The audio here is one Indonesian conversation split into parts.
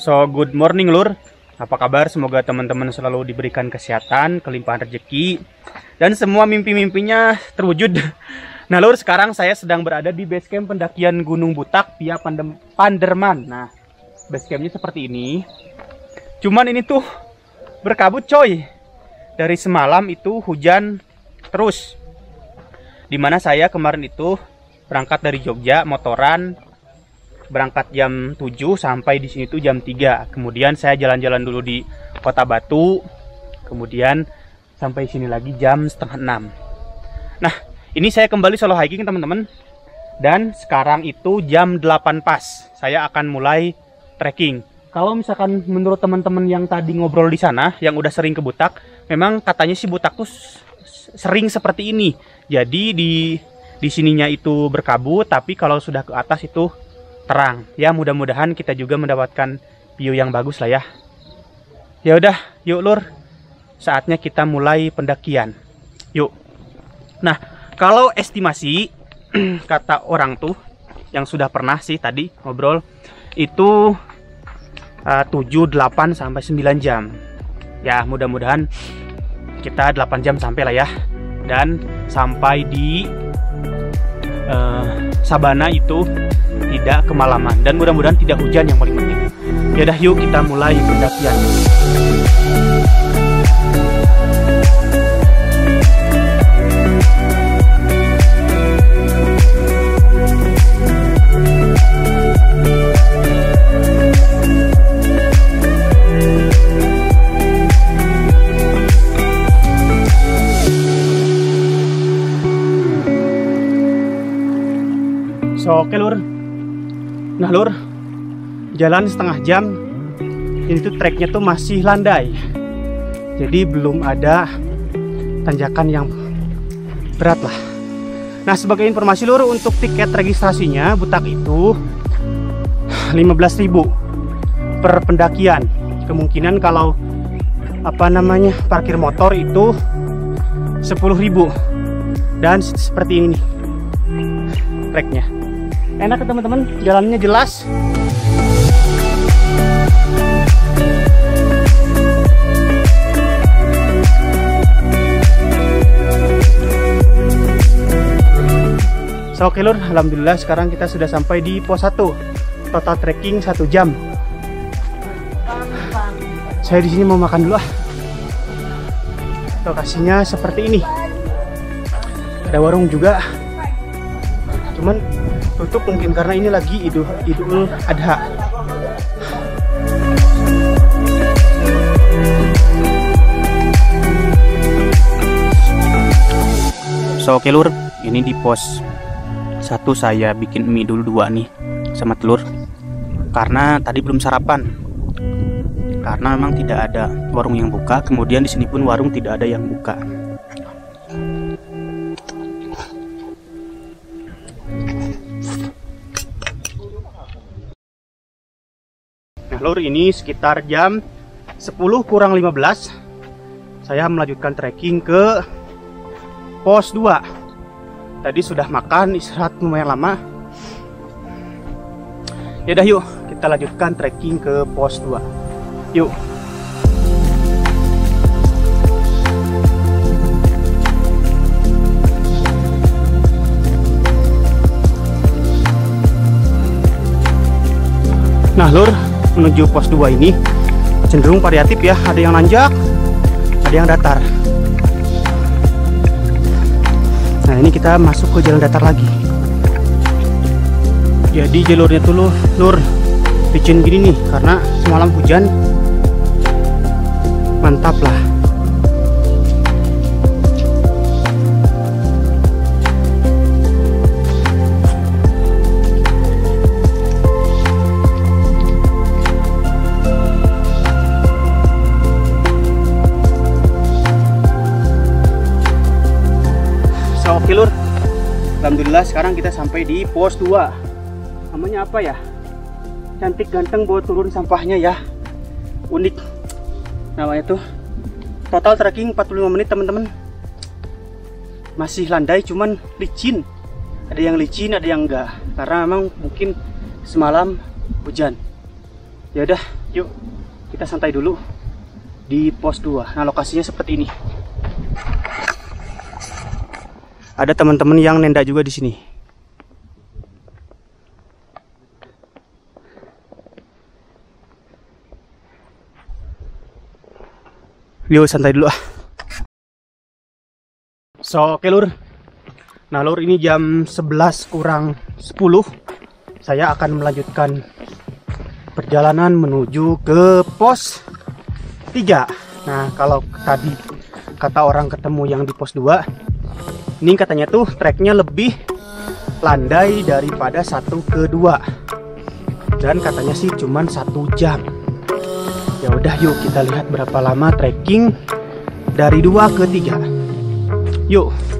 So, good morning lur. Apa kabar? Semoga teman-teman selalu diberikan kesehatan, kelimpahan rezeki, dan semua mimpi-mimpinya terwujud. Nah lur, sekarang saya sedang berada di base camp pendakian Gunung Butak via Pandem Panderman. Nah, base campnya seperti ini. Cuman ini tuh berkabut coy. Dari semalam itu hujan terus. Di mana saya kemarin itu berangkat dari Jogja motoran berangkat jam 7 sampai di sini tuh jam 3. Kemudian saya jalan-jalan dulu di Kota Batu. Kemudian sampai sini lagi jam setengah 6. Nah, ini saya kembali solo hiking teman-teman. Dan sekarang itu jam 8 pas. Saya akan mulai trekking. Kalau misalkan menurut teman-teman yang tadi ngobrol di sana, yang udah sering ke Butak, memang katanya si Butak tuh sering seperti ini. Jadi di di sininya itu berkabut, tapi kalau sudah ke atas itu terang. Ya mudah-mudahan kita juga mendapatkan view yang bagus lah ya. Ya udah, yuk lur. Saatnya kita mulai pendakian. Yuk. Nah, kalau estimasi kata orang tuh yang sudah pernah sih tadi ngobrol itu uh, 7 8 sampai 9 jam. Ya, mudah-mudahan kita 8 jam sampai lah ya. Dan sampai di uh, Sabana itu tidak kemalaman dan mudah-mudahan tidak hujan yang paling penting. Ya udah yuk kita mulai pendakian. Jalan setengah jam. Ini tuh treknya tuh masih landai. Jadi belum ada tanjakan yang berat lah. Nah sebagai informasi lur untuk tiket registrasinya Butak itu 15.000 per pendakian. Kemungkinan kalau apa namanya parkir motor itu 10.000 dan seperti ini treknya enak teman-teman jalannya jelas So oke lur, Alhamdulillah sekarang kita sudah sampai di pos 1 Total trekking 1 jam. Saya di sini mau makan dulu ah. Lokasinya seperti ini. Ada warung juga. Cuman tutup mungkin karena ini lagi Idul, Idul Adha. So oke lur, ini di pos satu saya bikin mie dulu dua nih sama telur. Karena tadi belum sarapan. Karena memang tidak ada warung yang buka kemudian di sini pun warung tidak ada yang buka. Lur ini sekitar jam 10 kurang 15 saya melanjutkan trekking ke pos 2 tadi sudah makan istirahat lumayan lama. Ya udah yuk kita lanjutkan trekking ke pos 2 yuk. Nah lur, menuju pos 2 ini cenderung variatif ya. Ada yang nanjak ada yang datar ini kita masuk ke jalan datar lagi. Jadi jalurnya tuh lur, lur licin gini nih karena semalam hujan. Mantap lah Alhamdulillah sekarang kita sampai di pos 2 Namanya apa ya? Cantik ganteng buat turun sampahnya ya. Unik. Namanya tuh Total trekking 45 menit teman-teman. Masih landai cuman licin. Ada yang licin ada yang enggak. Karena memang mungkin semalam hujan. Ya udah Yuk, kita santai dulu di pos 2. Nah, lokasinya seperti ini. Ada teman-teman yang nenda juga di sini. Yuk santai dulu ah. So, oke lur. Nah, lur ini jam 11 kurang 10. Saya akan melanjutkan perjalanan menuju ke pos 3. Nah, kalau tadi kata orang ketemu yang di pos 2, ini katanya tuh treknya lebih landai daripada satu ke dua. Dan katanya sih cuman satu jam. Ya udah yuk kita lihat berapa lama trekking dari dua ke tiga. Yuk.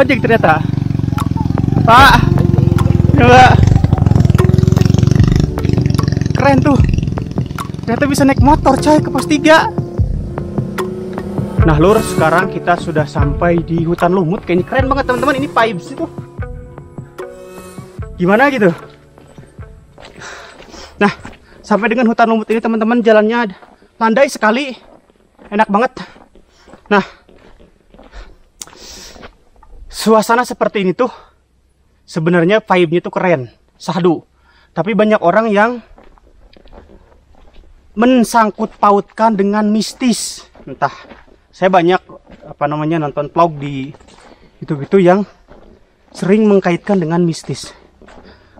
Ojek ternyata. Pak. Coba. Keren tuh. Ternyata bisa naik motor coy ke pos 3. Nah lur, sekarang kita sudah sampai di hutan lumut. Kayaknya keren banget teman-teman. Ini vibes itu. Gimana gitu? Nah, sampai dengan hutan lumut ini teman-teman jalannya landai sekali. Enak banget. Nah, suasana seperti ini tuh sebenarnya vibe-nya tuh keren, sahdu. Tapi banyak orang yang mensangkut pautkan dengan mistis. Entah, saya banyak apa namanya nonton vlog di itu-itu yang sering mengkaitkan dengan mistis.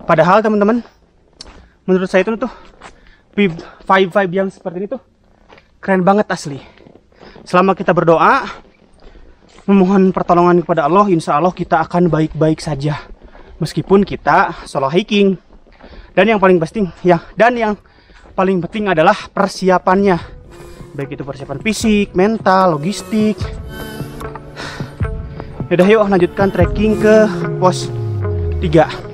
Padahal teman-teman, menurut saya itu tuh vibe-vibe yang seperti ini tuh keren banget asli. Selama kita berdoa, memohon pertolongan kepada Allah, insya Allah kita akan baik-baik saja. Meskipun kita solo hiking. Dan yang paling penting, ya, dan yang paling penting adalah persiapannya. Baik itu persiapan fisik, mental, logistik. Yaudah yuk lanjutkan trekking ke pos 3.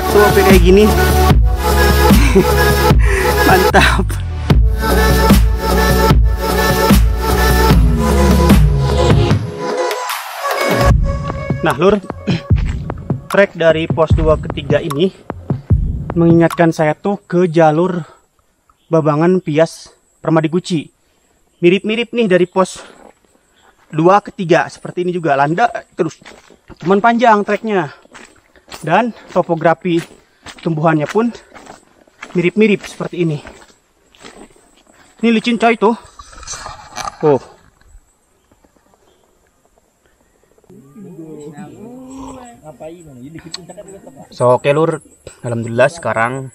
Sepatu sampai kayak gini. Mantap. Nah lur trek dari pos 2 ke 3 ini mengingatkan saya tuh ke jalur Babangan Pias Permadi Guci mirip-mirip nih dari pos 2 ke 3 seperti ini juga. Landa terus. Cuman panjang treknya dan topografi tumbuhannya pun mirip-mirip seperti ini. Ini licin coy tuh. Oh so oke lur. Alhamdulillah sekarang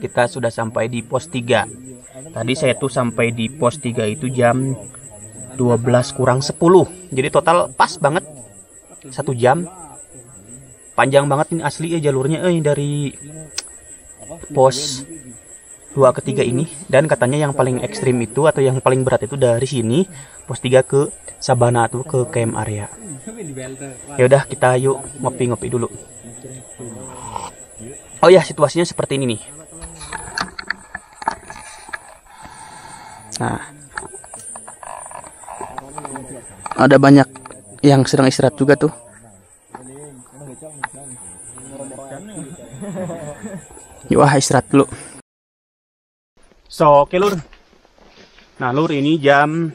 kita sudah sampai di pos 3 tadi saya tuh sampai di pos 3 itu jam 12 kurang 10 jadi total pas banget. Satu jam panjang banget ini asli ya jalurnya eh dari pos dua ketiga ini. Dan katanya yang paling ekstrim itu atau yang paling berat itu dari sini pos 3 ke Sabana tuh ke camp area. Ya udah kita yuk ngopi-ngopi dulu. Oh ya situasinya seperti ini nih. Nah. Ada banyak yang sedang istirahat juga tuh Yuk ah istirahat dulu. So, oke lur. Nah lur ini jam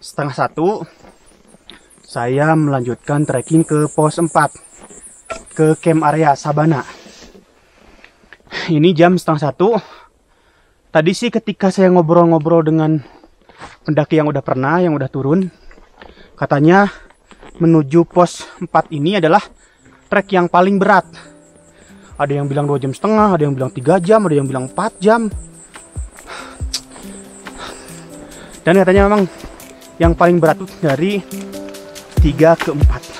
setengah satu. saya melanjutkan trekking ke pos 4 ke camp area Sabana. Ini jam setengah satu. Tadi sih ketika saya ngobrol-ngobrol dengan pendaki yang udah pernah, yang udah turun, katanya menuju pos 4 ini adalah trek yang paling berat. Ada yang bilang 2 jam setengah, ada yang bilang 3 jam, ada yang bilang 4 jam. Dan katanya memang yang paling berat dari 3 ke 4.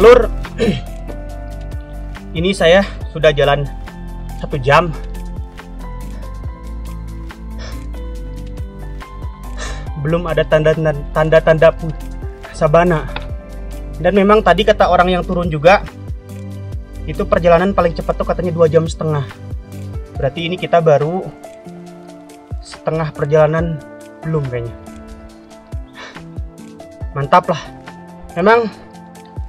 Lur, ini saya sudah jalan satu jam. Belum ada tanda-tanda sabana. Dan memang tadi kata orang yang turun juga, itu perjalanan paling cepat tuh katanya dua jam setengah. Berarti ini kita baru setengah perjalanan belum kayaknya. Mantap lah. Memang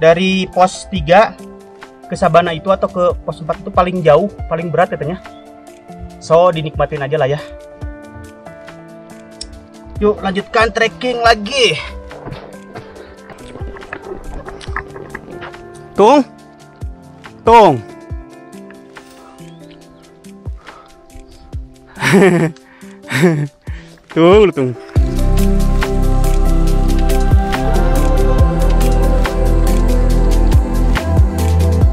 dari pos 3 ke Sabana itu atau ke pos 4 itu paling jauh, paling berat katanya. So, dinikmatin aja lah ya. Yuk, lanjutkan trekking lagi. Tung. Tung. tung, tung.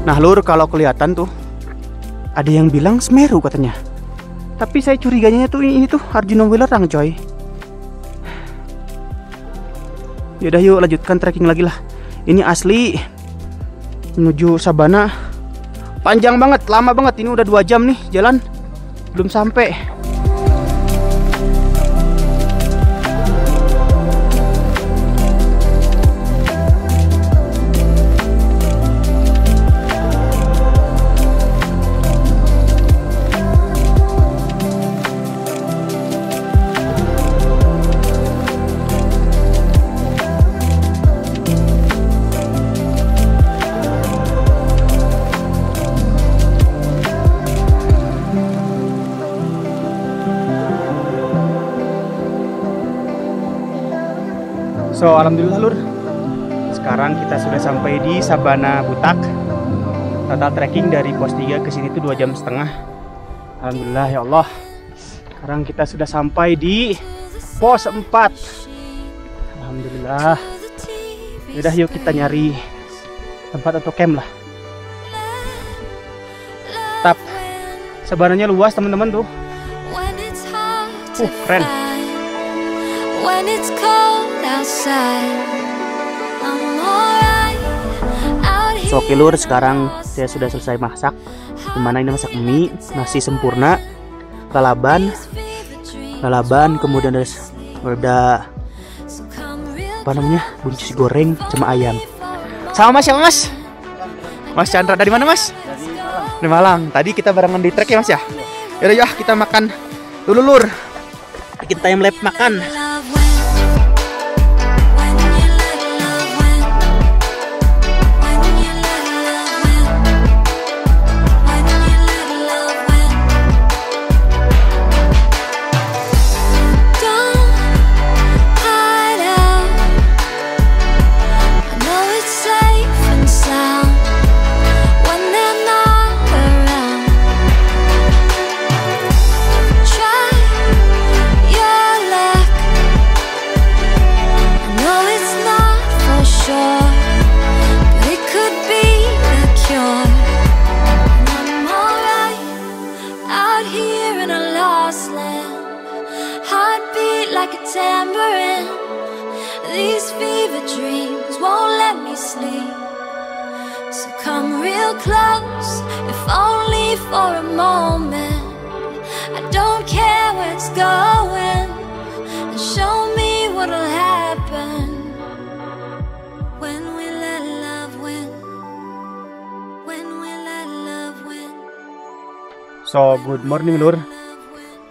Nah lur kalau kelihatan tuh ada yang bilang Semeru katanya. Tapi saya curiganya tuh ini tuh Arjuna Wilerang coy. Yaudah yuk lanjutkan trekking lagi lah. Ini asli menuju Sabana panjang banget, lama banget. Ini udah dua jam nih jalan belum sampai. So alhamdulillah lur. Sekarang kita sudah sampai di Sabana Butak. Total trekking dari pos 3 ke sini tuh 2 jam setengah. Alhamdulillah ya Allah. Sekarang kita sudah sampai di pos 4 Alhamdulillah. Yaudah yuk kita nyari tempat atau camp lah. Tap. Sebenarnya luas teman-teman tuh. Uh keren when it's cold So lur sekarang saya sudah selesai masak. Di mana ini masak mie Nasi sempurna Lalaban Lalaban kemudian ada, ada Apa namanya Buncis goreng sama ayam. Sama mas ya mas? Mas Chandra dari mana mas? Dari Malang. Dari Malang Tadi kita barengan di trek ya mas ya? Yaudah ya kita makan dulu lur. Kita time lapse makan So, good morning, Lur.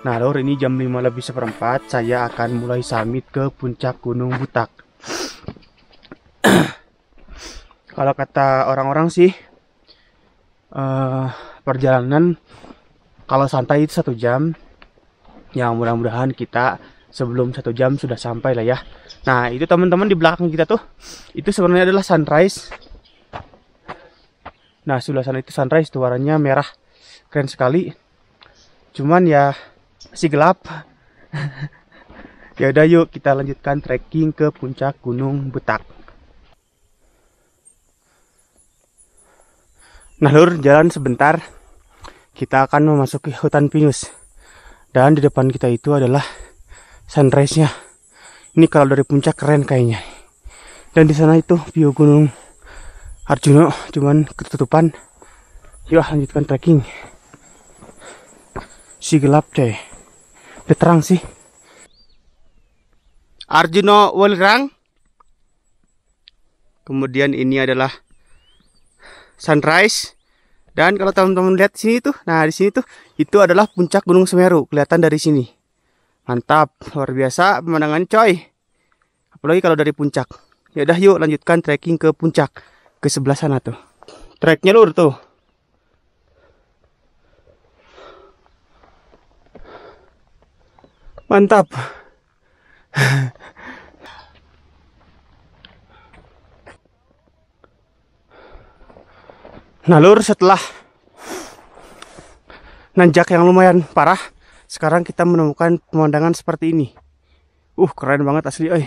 Nah, Lur, ini jam 5 lebih seperempat. Saya akan mulai summit ke puncak Gunung Butak. Kalau kata orang-orang sih, uh, perjalanan kalau santai itu satu jam. Yang mudah-mudahan kita sebelum satu jam sudah sampai lah ya. Nah, itu teman-teman di belakang kita tuh, itu sebenarnya adalah sunrise. Nah, sebelah sana itu sunrise, tuh warnanya merah. Keren sekali. Cuman ya masih gelap. ya udah yuk kita lanjutkan trekking ke puncak Gunung Butak. Nah lur, jalan sebentar. Kita akan memasuki hutan pinus. Dan di depan kita itu adalah sunrise-nya. Ini kalau dari puncak keren kayaknya. Dan di sana itu view gunung Arjuna cuman ketutupan. Yuk lanjutkan trekking. Si gelap coy. Udah terang sih. Arjuna Wolrang. Kemudian ini adalah sunrise. Dan kalau teman-teman lihat sini tuh, nah di sini tuh itu adalah puncak Gunung Semeru, kelihatan dari sini. Mantap, luar biasa pemandangan coy. Apalagi kalau dari puncak. Ya udah yuk lanjutkan trekking ke puncak ke sebelah sana tuh. Treknya lur tuh. Mantap. Nah lur setelah nanjak yang lumayan parah, sekarang kita menemukan pemandangan seperti ini. Uh keren banget asli, oi.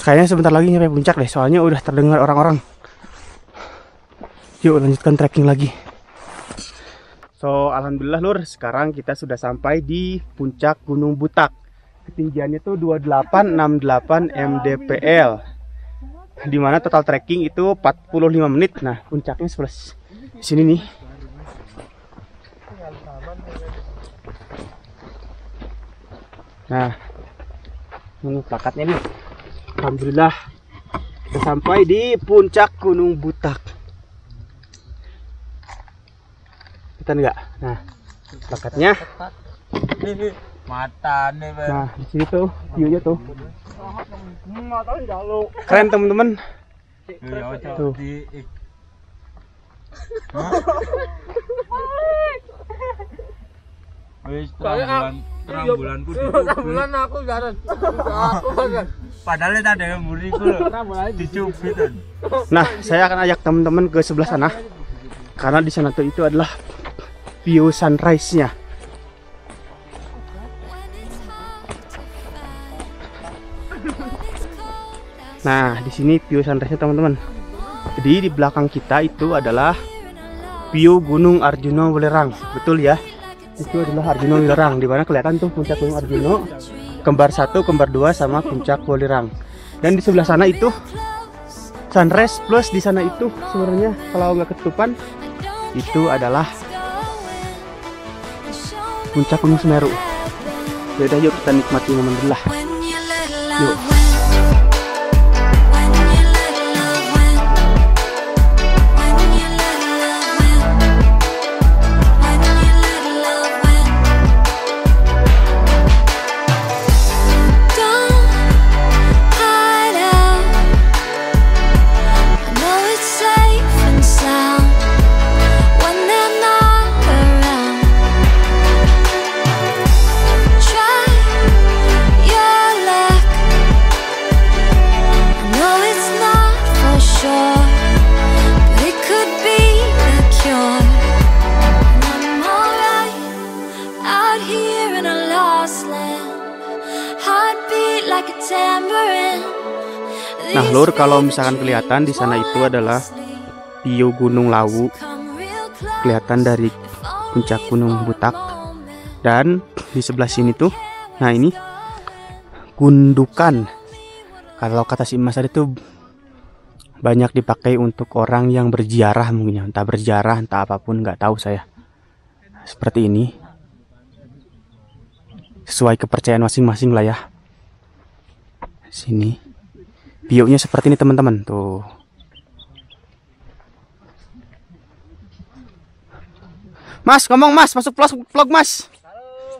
Kayaknya sebentar lagi nyampe puncak deh, soalnya udah terdengar orang-orang. Yuk lanjutkan trekking lagi. So alhamdulillah lur, sekarang kita sudah sampai di puncak Gunung Butak. Ketinggiannya tuh 2868 mdpl di mana total trekking itu 45 menit. Nah, puncaknya sebelah sini nih. Nah, ini plakatnya nih. Alhamdulillah sudah sampai di puncak Gunung Butak. Kita enggak? Nah, plakatnya. Mata nih, Nah, di sini tuh view-nya tuh. Keren teman-teman. Tuh. Wis bulan terang bulanku bulan aku jalan. Padahal itu ada yang muriku loh. Dicubit. Nah, saya akan ajak teman-teman ke sebelah sana. Karena di sana tuh itu adalah view sunrise-nya. Nah, di sini view sunrise-nya teman-teman. Jadi di belakang kita itu adalah view Gunung Arjuna Welerang. Betul ya? Itu adalah Arjuna Welerang di mana kelihatan tuh puncak Gunung Arjuna, kembar satu, kembar dua sama puncak Welerang. Dan di sebelah sana itu sunrise plus di sana itu sebenarnya kalau nggak ketutupan itu adalah puncak Gunung Semeru. Yaudah yuk kita nikmati momen lah. Yuk. Kalau misalkan kelihatan di sana itu adalah view Gunung Lawu. Kelihatan dari puncak Gunung Butak. Dan di sebelah sini tuh, nah ini gundukan. Kalau kata si Mas itu banyak dipakai untuk orang yang berziarah mungkin ya entah berziarah entah apa pun nggak tahu saya seperti ini sesuai kepercayaan masing-masing lah ya sini bioknya seperti ini teman-teman. Tuh. Mas ngomong Mas. Masuk vlog, vlog Mas. Halo,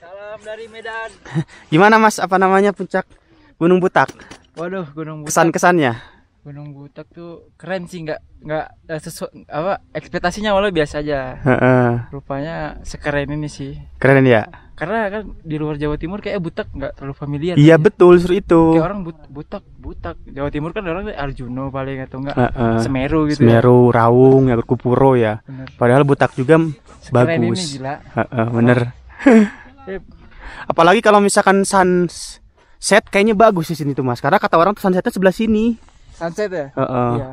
salam dari Medan. gimana Mas? Apa namanya puncak Gunung Butak? Waduh, Gunung Butak. kesan-kesannya? Gunung Butak tuh keren sih, nggak nggak eh, sesu apa ekspektasinya awalnya biasa aja. Heeh, Rupanya sekeren ini sih. keren ya Karena kan di luar Jawa Timur kayak Butak nggak terlalu familiar. iya kan ya. betul justru itu Kayak orang but, Butak, Butak. Jawa Timur kan orang Arjuno paling atau enggak Heeh. Semeru gitu Semeru, Raung, ya Kupuro ya. ya. Bener. Padahal Butak juga Sekeren ini bagus. gila. Heeh, bener. Eh, Apalagi kalau misalkan sunset kayaknya bagus di sini tuh Mas. Karena kata orang tuh sunsetnya sebelah sini. sunset ya? Heeh. Iya.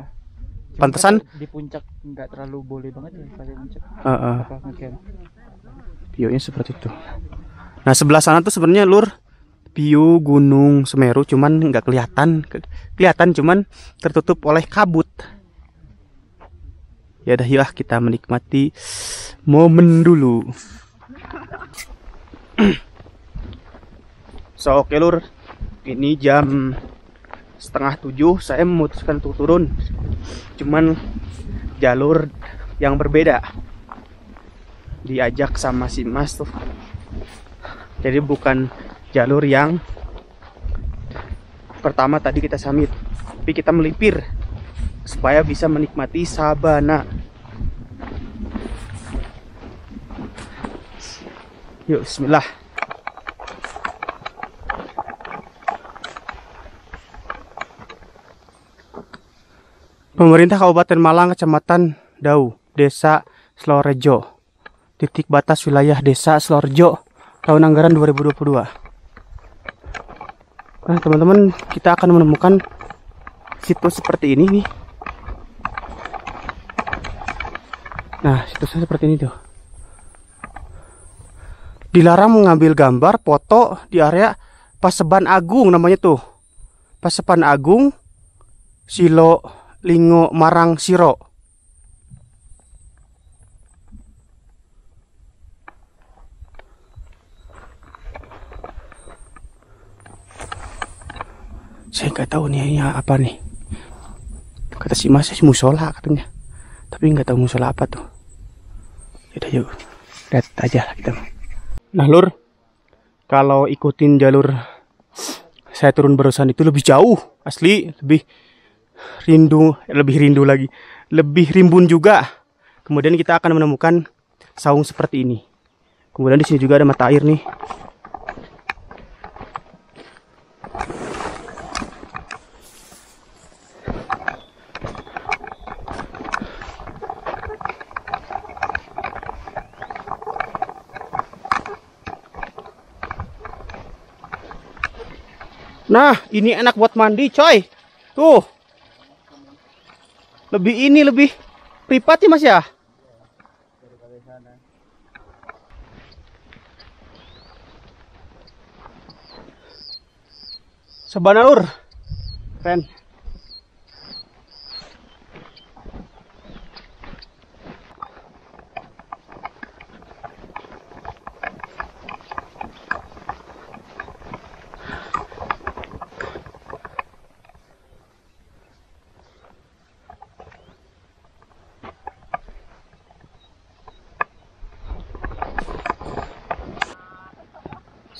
Cuma Pantesan- kan di puncak nggak terlalu boleh banget ya pakai puncak. Heeh. Apa ngecamp. View-nya seperti itu. Nah, sebelah sana tuh sebenarnya lur view Gunung Semeru cuman nggak kelihatan. Ke- Kelihatan cuman tertutup oleh kabut. Ya udah yuk kita menikmati momen dulu. so oke lur, ini jam setengah tujuh saya memutuskan untuk turun. Cuman jalur yang berbeda diajak sama si Mas tuh. Jadi bukan jalur yang pertama tadi kita samit, tapi kita melipir supaya bisa menikmati sabana. Yuk, bismillah. Pemerintah Kabupaten Malang, Kecamatan Dau, Desa Slorejo. Titik batas wilayah Desa Slorejo tahun anggaran 2022. Nah, teman-teman, kita akan menemukan situs seperti ini nih. Nah, situsnya seperti ini tuh. Dilarang mengambil gambar, foto di area Paseban Agung namanya tuh. Paseban Agung, Silo Lingo Marang Siro. Saya nggak tahu nih ini apa nih. Kata si Mas sih musola katanya. Tapi nggak tahu musola apa tuh. Yaudah yuk, lihat aja lah kita. Nah lur, kalau ikutin jalur saya turun barusan itu lebih jauh, asli lebih rindu, lebih rindu lagi, lebih rimbun juga. Kemudian kita akan menemukan saung seperti ini. Kemudian di sini juga ada mata air nih. Nah, ini enak buat mandi, coy. Tuh. Lebih ini lebih privat ya, Mas ya? Sabana lur. Keren.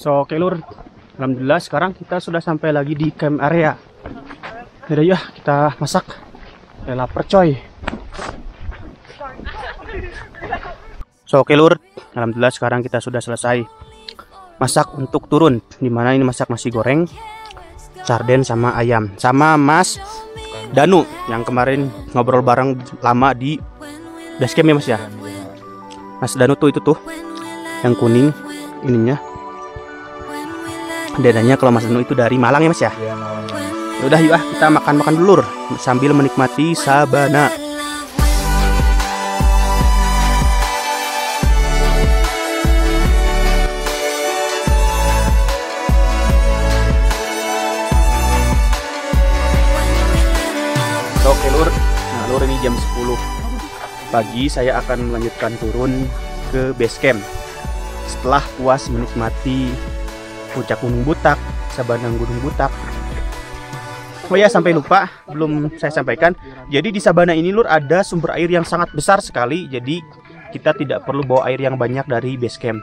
So, oke lur. Alhamdulillah sekarang kita sudah sampai lagi di camp area. Yaudah ya, kita masak. Ya lapar coy. So, oke lur. Alhamdulillah sekarang kita sudah selesai masak untuk turun. Di mana ini masak nasi goreng, sarden sama ayam. Sama Mas Danu yang kemarin ngobrol bareng lama di base camp ya Mas ya. Mas Danu tuh itu tuh yang kuning ininya dadanya kalau Mas Danu itu dari Malang ya Mas ya. Iya, malam. Udah yuk ah kita makan-makan dulu sambil menikmati sabana. jam 10 pagi saya akan melanjutkan turun ke base camp. Setelah puas menikmati puncak Gunung Butak, Sabanang Gunung Butak. Oh ya sampai lupa belum saya sampaikan. Jadi di Sabana ini lur ada sumber air yang sangat besar sekali. Jadi kita tidak perlu bawa air yang banyak dari base camp.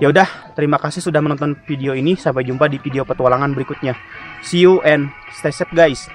Ya udah, terima kasih sudah menonton video ini. Sampai jumpa di video petualangan berikutnya. See you and stay safe guys.